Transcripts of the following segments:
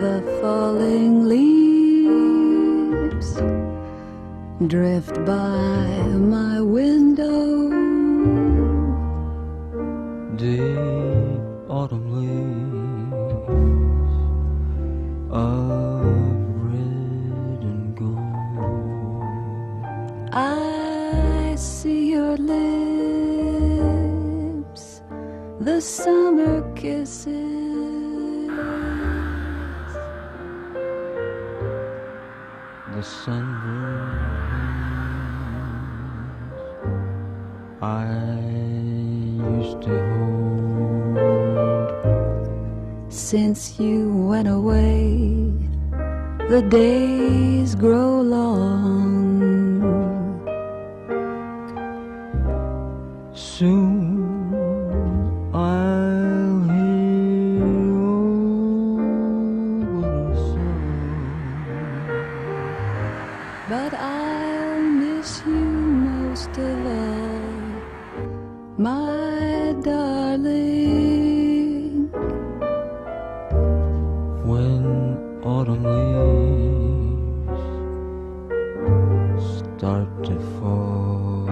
the falling leaves drift by my window. The autumn leaves of red and gold. I see your lips, the summer kisses. Sunburns I used to hold. Since you went away, the days grow long. My darling. when autumn leaves start to fall.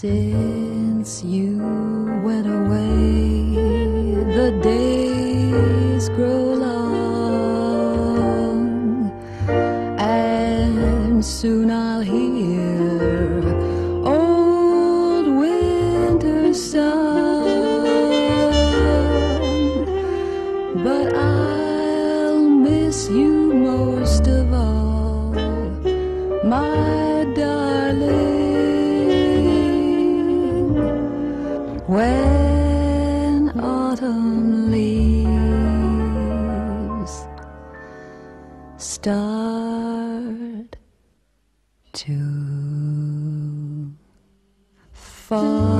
Since you went away, the days grow long, and soon I'll hear old winter's song. But I'll miss you most of all, my start to fall.